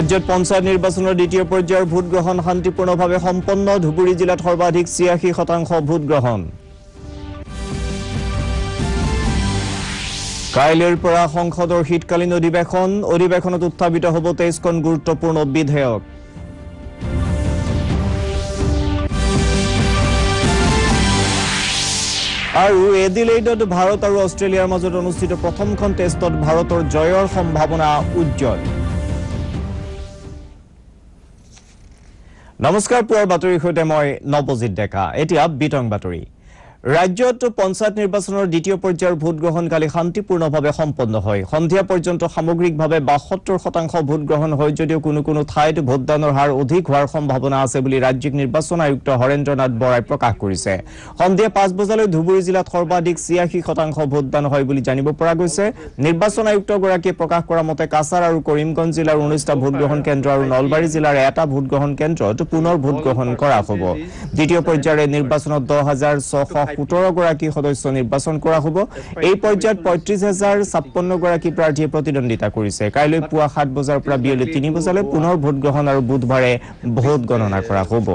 ৰাজ্যত পঞ্চায়ত নিৰ্বাচনৰ দ্বিতীয় পৰ্যায়ৰ ভোটগ্ৰহণ শান্তিপূৰ্ণভাৱে সম্পন্ন। ধুবুৰী জিলাত সৰ্বাধিক ছিয়াশী শতাংশ ভোটগ্ৰহণ। কাইলৈৰ পৰা সংসদৰ শীতকালীন অধিৱেশন। অধিৱেশনত উত্থাপিত হ'ব তেইছখন গুৰুত্বপূৰ্ণ বিধেয়ক। আৰু এডিলেইডত ভাৰত আৰু অষ্ট্ৰেলিয়াৰ মাজত অনুষ্ঠিত প্ৰথমখন টেষ্টত ভাৰতৰ জয়ৰ সম্ভাৱনা উজ্জ্বল। নমস্কাৰ পুৱাৰ বাতৰিৰ সৈতে মই নৱজিত ডেকা। এতিয়া বিতং বাতৰি। ৰাজ্যত পঞ্চায়ত নিৰ্বাচনৰ দ্বিতীয় পৰ্যায়ৰ ভোটগ্ৰহণ কালি শান্তিপূৰ্ণভাৱে সম্পন্ন হয়। সন্ধিয়া পৰ্যন্ত সামগ্ৰিকভাৱে বাসত্তৰ শতাংশ ভোটগ্ৰহণ হয় যদিও কোনো কোনো ঠাইত ভোটদানৰ হাৰ অধিক হোৱাৰ সম্ভাৱনা আছে বুলি ৰাজ্যিক নিৰ্বাচন আয়ুক্ত হৰেন্দ্ৰ নাথ বৰাই প্ৰকাশ কৰিছে। সন্ধিয়া পাঁচ বজালৈ ধুবুৰী জিলাত সৰ্বাধিক ছিয়াশী শতাংশ ভোটদান হয় বুলি জানিব পৰা গৈছে। নিৰ্বাচন আয়ুক্তগৰাকীয়ে প্ৰকাশ কৰা মতে কাছাৰ আৰু কৰিমগঞ্জ জিলাৰ ঊনৈছটা ভোটগ্ৰহণ কেন্দ্ৰ আৰু নলবাৰী জিলাৰ এটা ভোটগ্ৰহণ কেন্দ্ৰত পুনৰ ভোটগ্ৰহণ কৰা হ'ব। দ্বিতীয় পৰ্যায়েৰে নিৰ্বাচনত দহ হাজাৰ ছশ সোতৰ গৰাকী সদস্য নিৰ্বাচন কৰা হ'ব। এই পৰ্যায়ত পঁয়ত্ৰিশ হাজাৰ ছাপন্ন গৰাকী প্ৰাৰ্থীয়ে প্ৰতিদ্বন্দ্বিতা কৰিছে। কাইলৈ পুৱা সাত বজাৰ পৰা বিয়লি তিনি বজালৈ পুনৰ ভোটগ্ৰহণ আৰু বুধবাৰে ভোট গণনা কৰা হ'ব।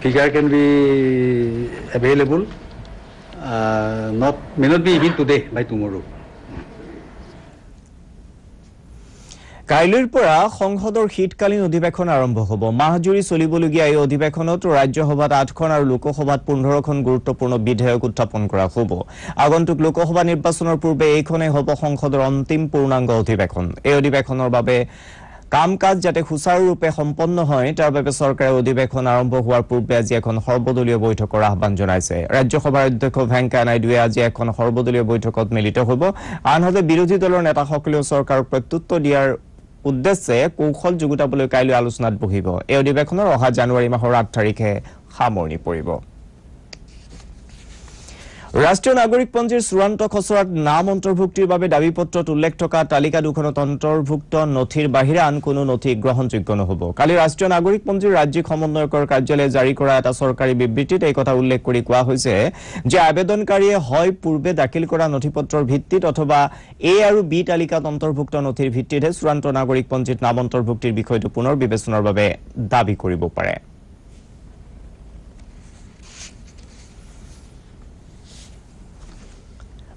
Figure can be available. Uh, not may not be even today, by tomorrow. কাইলৈৰ পৰা সংসদৰ শীতকালীন অধিৱেশন আৰম্ভ হ'ব মাহজুৰি চলিবলগীয়া এই অধিৱেশনত ৰাজ্যসভাত আঠখন আৰু লোকসভাত পোন্ধৰখন গুৰুত্বপূৰ্ণ বিধেয়ক উত্থাপন কৰা হ'ব আগন্তুক লোকসভা নিৰ্বাচনৰ পূৰ্বে এইখনেই হ'ব সংসদৰ অন্তিম পূৰ্ণাংগ অধিৱেশন এই অধিৱেশনৰ বাবে কাম কাজ যাতে সুচাৰুৰূপে সম্পন্ন হয় তাৰ বাবে চৰকাৰে অধিৱেশন আৰম্ভ হোৱাৰ পূৰ্বে আজি এখন সৰ্বদলীয় বৈঠকৰ আহ্বান জনাইছে। ৰাজ্যসভাৰ অধ্যক্ষ ভেংকায়া নাইডুৱে আজি এখন সৰ্বদলীয় বৈঠকত মিলিত হ'ব। আনহাতে বিৰোধী দলৰ নেতাসকলেও চৰকাৰক প্ৰত্যুত্তৰ দিয়াৰ উদ্দেশ্যে কৌশল যুগুতাবলৈ কাইলৈ আলোচনাত বহিব। এই অধিৱেশনৰ অহা জানুৱাৰী মাহৰ আঠ তাৰিখে সামৰণি পৰিব। ৰাষ্ট্ৰীয় নাগৰিকপঞ্জীৰ চূড়ান্ত খচৰাত নাম অন্তৰ্ভুক্তিৰ বাবে দাবী পত্ৰত উল্লেখ থকা তালিকা দুখনত অন্তৰ্ভুক্ত নথিৰ বাহিৰে আন কোনো নথি গ্ৰহণযোগ্য নহ'ব। কালি ৰাষ্ট্ৰীয় নাগৰিকপঞ্জীৰ ৰাজ্যিক সমন্বয়কৰ কাৰ্যালয়ে জাৰি কৰা এটা চৰকাৰী বিবৃতিত এই কথা উল্লেখ কৰি কোৱা হৈছে যে আবেদনকাৰীয়ে হয় পূৰ্বে দাখিল কৰা নথিপত্ৰৰ ভিত্তিত অথবা এ আৰু বি তালিকাত অন্তৰ্ভুক্ত নথিৰ ভিত্তিতহে চূড়ান্ত নাগৰিকপঞ্জীত নাম অন্তৰ্ভুক্তিৰ বিষয়টো পুনৰ বিবেচনাৰ বাবে দাবী কৰিব পাৰে।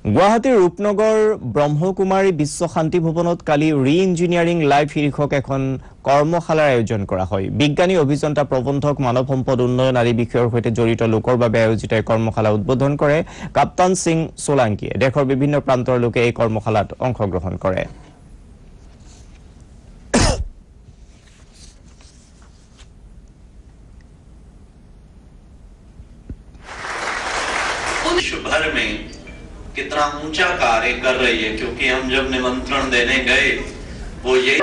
গুৱাহাটীৰ ৰূপনগৰ ব্ৰহ্মকুমাৰী বিশ্ব শান্তি ভৱনত কালি ৰি ইঞ্জিনিয়াৰিং লাইভ শীৰ্ষক এখন কৰ্মশালাৰ আয়োজন কৰা হয়। বিজ্ঞানী অভিযন্তা প্ৰবন্ধক মানৱ সম্পদ উন্নয়ন আদি বিষয়ৰ সৈতে জড়িত লোকৰ বাবে আয়োজিত এই কৰ্মশালা উদ্বোধন কৰে কাপ্তান সিং সোলাংকিয়ে দেশৰ বিভিন্ন প্ৰান্তৰ লোকে এই কৰ্মশালাত অংশগ্ৰহণ কৰে। जब निमंत्रण देने गए वो ये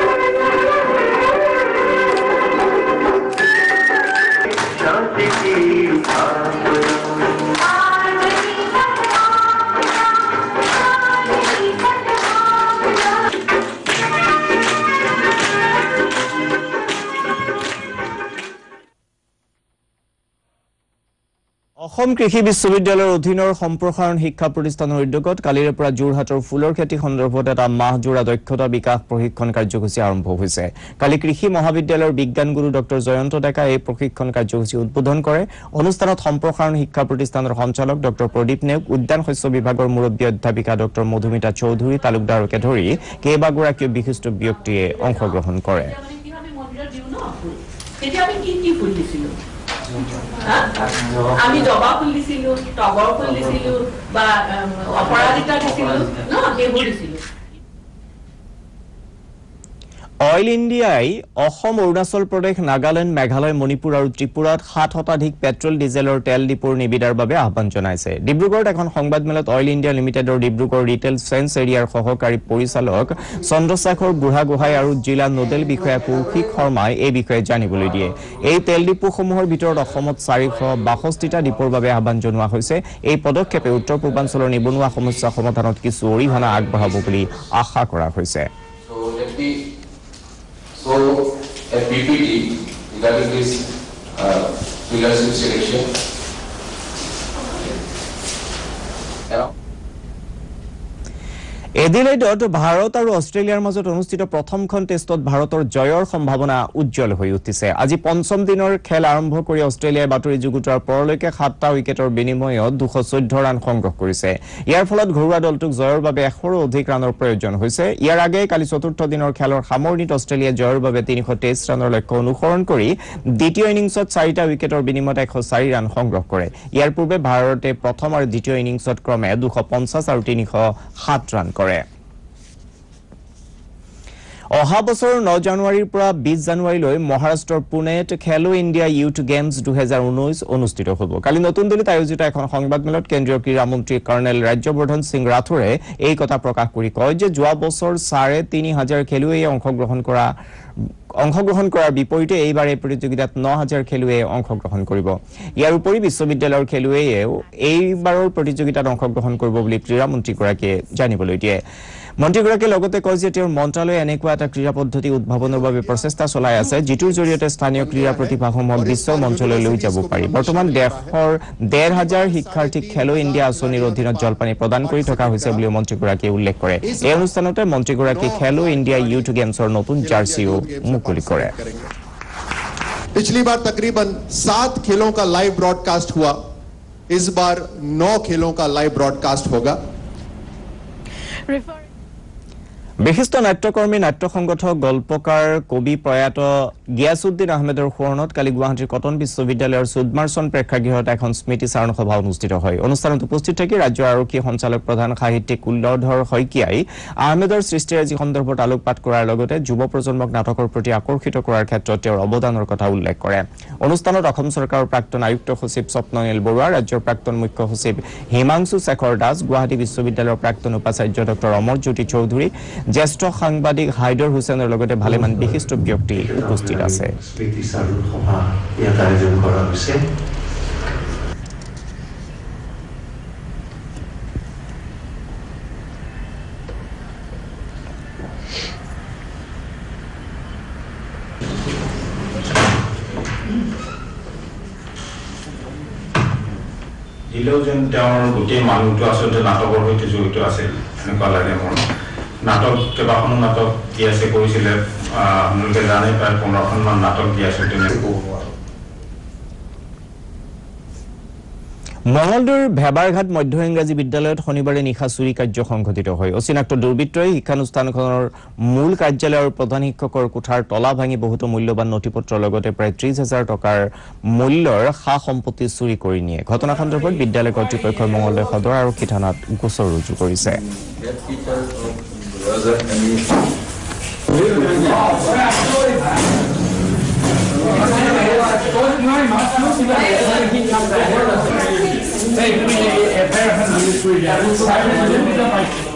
অসম কৃষি বিশ্ববিদ্যালয়ৰ অধীনৰ সম্প্ৰসাৰণ শিক্ষা প্ৰতিষ্ঠানৰ উদ্যোগত কালিৰে পৰা যোৰহাটৰ ফুলৰ খেতি সন্দৰ্ভত এটা মাহজোৰা দক্ষতা বিকাশ প্ৰশিক্ষণ কাৰ্যসূচী আৰম্ভ হৈছে। কালি কৃষি মহাবিদ্যালয়ৰ বিজ্ঞান গুৰু ডক্টৰ জয়ন্ত ডেকাই এই প্ৰশিক্ষণ কাৰ্যসূচী উদ্বোধন কৰে। অনুষ্ঠানত সম্প্ৰসাৰণ শিক্ষা প্ৰতিষ্ঠানৰ সঞ্চালক ডক্টৰ প্ৰদীপ নেওগ উদ্যান শস্য বিভাগৰ মুৰব্বী অধ্যাপিকা ডক্টৰ মধুমিতা চৌধুৰী তালুকদাৰকে ধৰি কেইবাগৰাকীও বিশিষ্ট ব্যক্তিয়ে অংশগ্ৰহণ কৰে। আমি ফুল দিছিলো জবা তগৰ ফুল দিছিলো বা অপৰাজিতা দিছিলো। ন সেইবোৰ দিছিলো। অইল ইণ্ডিয়াই অসম অৰুণাচল প্ৰদেশ নাগালেণ্ড মেঘালয় মণিপুৰ আৰু ত্ৰিপুৰাত সাত শতাধিক পেট্ৰল ডিজেলৰ তেল ডিপোৰ নিবিদাৰ বাবে আহ্বান জনাইছে। ডিব্ৰুগড়ত এখন সংবাদমেলত অইল ইণ্ডিয়া লিমিটেডৰ ডিব্ৰুগড় ৰিটেল চেঞ্চ এৰিয়াৰ সহকাৰী পৰিচালক চন্দ্ৰশেখৰ বুঢ়াগোহাঁই আৰু জিলা নোডেল বিষয়া কৌশিক শৰ্মাই এই বিষয়ে জানিবলৈ দিয়ে। এই তেল ডিপোসমূহৰ ভিতৰত অসমত চাৰিশ বাষষ্ঠিটা ডিপোৰ বাবে আহ্বান জনোৱা হৈছে। এই পদক্ষেপে উত্তৰ পূৰ্বাঞ্চলৰ নিবনুৱা সমস্যা সমাধানত কিছু অৰিহণা আগবঢ়াব বুলি আশা কৰা হৈছে। So a PPT regarding this uh, leadership selection. এডিলেইডত Bharat আৰু অষ্ট্ৰেলিয়াৰ মাজত অনুষ্ঠিত প্ৰথমখন টেষ্টত ভাৰতৰ জয়ৰ সম্ভাৱনা উজ্জ্বল হৈ উঠিছে। আজি পঞ্চম দিনৰ খেল আৰম্ভ কৰি অষ্ট্ৰেলিয়াই বাতৰি যুগুতোৱাৰ পৰলৈকে সাতটা উইকেটৰ বিনিময়ত দুশ চৈধ্য ৰান সংগ্ৰহ কৰিছে। ইয়াৰ ফলত ঘৰুৱা দলটোক জয়ৰ বাবে এশৰো অধিক ৰানৰ প্ৰয়োজন হৈছে। ইয়াৰ আগেয়ে কালি চতুৰ্থ দিনৰ খেলৰ সামৰণিত অষ্ট্ৰেলিয়াই জয়ৰ বাবে তিনিশ তেইছ ৰানৰ লক্ষ্য অনুসৰণ কৰি দ্বিতীয় ইনিংছত চাৰিটা উইকেটৰ বিনিময়ত এশ চাৰি ৰান সংগ্ৰহ কৰে। ইয়াৰ পূৰ্বে ভাৰতে প্ৰথম আৰু দ্বিতীয় ইনিংছত ক্ৰমে দুশ পঞ্চাছ আৰু তিনিশ সাত ৰান কৰে অহা বছৰৰ ন জানুৱাৰীৰ পৰা বিছ জানুৱাৰীলৈ মহাৰাষ্ট্ৰৰ পুনেত খেলো ইণ্ডিয়া ইউথ গেমছ দুহেজাৰ ঊনৈছ অনুষ্ঠিত হ'ব। কালি নতুন দিল্লীত আয়োজিত এখন সংবাদমেলত কেন্দ্ৰীয় ক্ৰীড়া মন্ত্ৰী কৰ্ণেল ৰাজ্যবৰ্ধন সিং ৰাথোৰে এই কথা প্ৰকাশ কৰি কয় যে যোৱা বছৰ চাৰে তিনি হাজাৰ খেলুৱৈয়ে অংশগ্ৰহণ কৰা অংশগ্ৰহণ কৰাৰ বিপৰীতে এইবাৰ এই প্ৰতিযোগিতাত ন হাজাৰ খেলুৱৈয়ে অংশগ্ৰহণ কৰিব। ইয়াৰ উপৰি বিশ্ববিদ্যালয়ৰ খেলুৱৈয়েও এইবাৰৰ প্ৰতিযোগিতাত অংশগ্ৰহণ কৰিব বুলি ক্ৰীড়া মন্ত্ৰীগৰাকীয়ে জানিবলৈ দিয়ে। মন্ত্ৰীগৰাকীয়ে লগতে কয় যে তেওঁৰ মন্ত্ৰালয়ে এনেকুৱা এটা ক্ৰীড়া পদ্ধতি উদ্ভাৱনৰ বাবে প্ৰচেষ্টা চলাই আছে যিটোৰ জৰিয়তে স্থানীয় ক্ৰীড়া প্ৰতিভাসমূহক বিশ্ব মঞ্চলৈ লৈ যাব পাৰি বৰ্তমান দেশৰ ডেৰ হাজাৰ শিক্ষাৰ্থীক খেলো ইণ্ডিয়া আঁচনিৰ অধীনত জলপানী প্ৰদান কৰি থকা হৈছে বুলিও মন্ত্ৰীগৰাকীয়ে উল্লেখ কৰে এই অনুষ্ঠানতে মন্ত্ৰীগৰাকীয়ে খেলো ইণ্ডিয়া ইউথ গেমছৰ নতুন জাৰ্চিও মুকলি কৰে पिछली बार तकरीबन सात खेलों का लाइव ब्रॉडकास्ट हुआ इस बार नौ खेलों का लाइव ब्रॉडकास्ट होगा বিশিষ্ট নাট্যকৰ্মী নাট্য সংগঠক গল্পকাৰ কবি প্ৰয়াত গিয়াছুদ্দিন আহমেদৰ সোঁৱৰণত কালি গুৱাহাটীৰ কটন বিশ্ববিদ্যালয়ৰ সুদমাৰ্চন প্ৰেক্ষাগৃহত এখন স্মৃতি চাৰণ সভা অনুষ্ঠিত হয়। অনুষ্ঠানত উপস্থিত থাকি ৰাজ্যৰ আৰক্ষী সঞ্চালক প্ৰধান সাহিত্যিক কুল্লধৰ শইকীয়াই আহমেদৰ সৃষ্টিৰাজি সন্দৰ্ভত আলোকপাত যুৱ প্ৰজন্মক নাটকৰ প্ৰতি আকৰ্ষিত কৰাৰ ক্ষেত্ৰত তেওঁৰ অৱদানৰ কথা উল্লেখ কৰে। অনুষ্ঠানত চৰকাৰৰ প্ৰাক্তন আয়ুক্ত সচিব স্বপ্ননীল বৰুৱা ৰাজ্যৰ প্ৰাক্তন মুখ্য সচিব হিমাংশু শেখৰ দাস গুৱাহাটী বিশ্ববিদ্যালয়ৰ প্ৰাক্তন উপাচাৰ্য ডক্টৰ অমৰজ্যোতি চৌধুৰী জ্যেষ্ঠ সাংবাদিক হাইদৰ হুছেইনৰ লগতে ভালেমান বিশিষ্ট ব্যক্তি উপস্থিত আছে। দিলেও যেন তেওঁৰ গোটেই মানুহটো আচলতে নাটকৰ সৈতে জড়িত আছিল এনেকুৱা লাগে মোৰ। নাটক কেইবাখনো নাটক দি আছে কৰিছিলে। আপোনালোকে জানে প্ৰায় পোন্ধৰখনমান নাটক দি আছে তেনেকৈ মঙলদৈৰ ভেবাৰঘাট মধ্য ইংৰাজী বিদ্যালয়ত শনিবাৰে নিশা চুৰি কাৰ্য সংঘটিত হয়। অচিনাক্ত দুৰ্বৃত্তই শিক্ষানুষ্ঠানখনৰ মূল কাৰ্যালয়ৰ প্ৰধান শিক্ষকৰ কোঠাৰ তলা ভাঙি বহুতো মূল্যৱান নথি পত্ৰৰ লগতে প্ৰায় ত্ৰিশ হাজাৰ টকাৰ মূল্যৰ সা সম্পত্তি চুৰি কৰি নিয়ে। ঘটনা সন্দৰ্ভত বিদ্যালয় কৰ্তৃপক্ষই মঙলদৈ সদৰ আৰক্ষী থানাত গোচৰ ৰুজু কৰিছে। maravilhosa, a é minha. Hey, we fazer a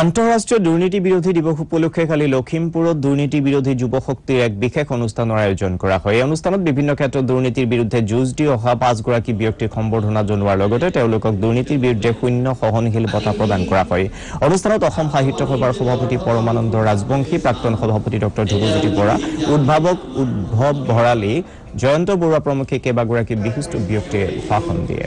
আন্তঃৰাষ্ট্ৰীয় দুৰ্নীতি বিৰোধী দিৱস উপলক্ষে কালি লখিমপুৰত দুৰ্নীতি বিৰোধী যুৱ শক্তিৰ এক বিশেষ অনুষ্ঠানৰ আয়োজন কৰা হয়। এই অনুষ্ঠানত বিভিন্ন ক্ষেত্ৰত দুৰ্নীতিৰ বিৰুদ্ধে যুঁজ দি অহা পাঁচগৰাকী ব্যক্তিক সম্বৰ্ধনা জনোৱাৰ লগতে তেওঁলোকক দুৰ্নীতিৰ বিৰুদ্ধে শূন্য সহনশীল বঁটা প্ৰদান কৰা হয়। অনুষ্ঠানত অসম সাহিত্য সভাৰ সভাপতি পৰমানন্দ ৰাজবংশী প্ৰাক্তন সভাপতি ডক্টৰ ধ্ৰুৱজ্যোতি বৰা উদ্ভাৱক উদ্ভৱ ভৰালী জয়ন্ত বৰুৱা প্ৰমুখ্যে কেইবাগৰাকী বিশিষ্ট ব্যক্তিয়ে ভাষণ দিয়ে।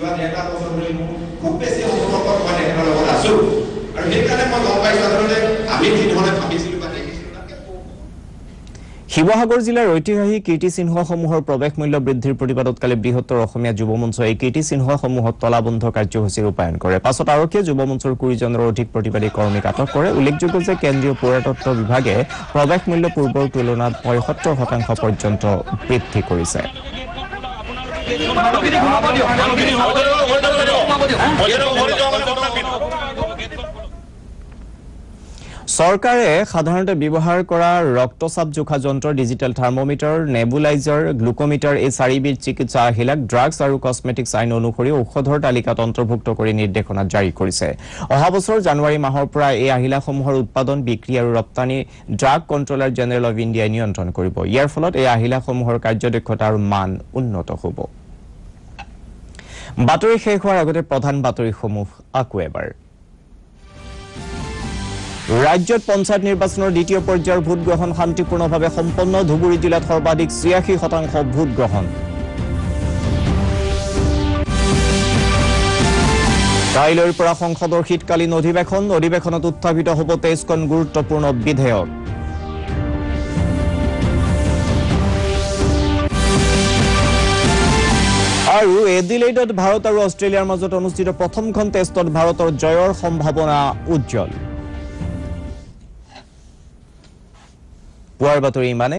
শিৱসাগৰ জিলাৰ ঐতিহাসিক কীৰ্তিচিহ্নসমূহৰ প্ৰৱেশ মূল্য বৃদ্ধিৰ প্ৰতিবাদত কালি বৃহত্তৰ অসমীয়া যুৱ মঞ্চই এই কীৰ্তিচিহ্নসমূহত তলাবন্ধ কাৰ্যসূচী ৰূপায়ণ কৰে। পাছত আৰক্ষীয়ে যুৱ মঞ্চৰ কুৰিজনৰ অধিক প্ৰতিবাদী কৰ্মীক আটক কৰে। উল্লেখযোগ্য যে কেন্দ্ৰীয় পুৰাতত্ব বিভাগে প্ৰৱেশ মূল্য পূৰ্বৰ তুলনাত পঁয়সত্তৰ শতাংশ পৰ্যন্ত বৃদ্ধি কৰিছে। চৰকাৰে সাধাৰণতে ব্যৱহাৰ কৰা ৰক্তচাপ জোখা যন্ত্ৰ ডিজিটেল থাৰ্মোমিটাৰ নেবুলাইজাৰ গ্লুকোমিটাৰ এই চাৰিবিধ চিকিৎসা আহিলাক ড্ৰাগছ আৰু কছমেটিক্স আইন অনুসৰি ঔষধৰ তালিকাত অন্তৰ্ভুক্ত কৰি নিৰ্দেশনা জাৰি কৰিছে। অহা বছৰ জানুৱাৰী মাহৰ পৰা এই আহিলাসমূহৰ উৎপাদন বিক্ৰী আৰু ৰপ্তানি ড্ৰাগ কণ্ট্ৰলাৰ জেনেৰেল অৱ ইণ্ডিয়াই নিয়ন্ত্ৰণ কৰিব। ইয়াৰ ফলত এই আহিলাসমূহৰ কাৰ্যদক্ষতা আৰু মান উন্নত হ'ব। বাতৰি শেষ হোৱাৰ আগতে প্ৰধান বাতৰিসমূহ আকৌ এবাৰ। ৰাজ্যত পঞ্চায়ত নিৰ্বাচনৰ দ্বিতীয় পৰ্যায়ৰ ভোটগ্ৰহণ শান্তিপূৰ্ণভাৱে সম্পন্ন। ধুবুৰী জিলাত সৰ্বাধিক ছিয়াশী শতাংশ ভোটগ্ৰহণ কাইলৈৰ পৰা সংসদৰ শীতকালীন অধিৱেশন। অধিৱেশনত উত্থাপিত হ'ব তেইছখন গুৰুত্বপূৰ্ণ বিধেয়ক। আৰু এডিলেইডত ভাৰত আৰু অষ্ট্ৰেলিয়াৰ মাজত অনুষ্ঠিত প্ৰথমখন টেষ্টত ভাৰতৰ জয়ৰ সম্ভাৱনা উজ্জ্বল। পুৱাৰ বাতৰি ইমানে